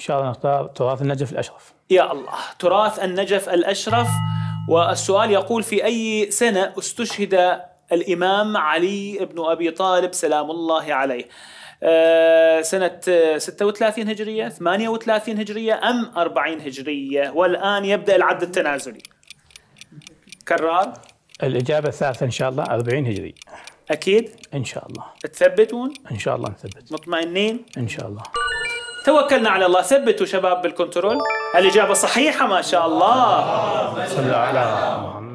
إن شاء الله نختار تراث النجف الأشرف. يا الله تراث النجف الأشرف. والسؤال يقول في أي سنة استشهد الإمام علي بن أبي طالب؟ سلام الله عليه. آه، سنة 36 هجرية 38 هجرية أم 40 هجرية؟ والآن يبدأ العد التنازلي. كرار؟ الإجابة الثالثة إن شاء الله 40 هجري أكيد؟ إن شاء الله. تثبتون؟ إن شاء الله نثبت. مطمئنين؟ إن شاء الله. توكلنا على الله. ثبتوا شباب بالكنترول. الإجابة صحيحة ما شاء الله. صلوا على محمد.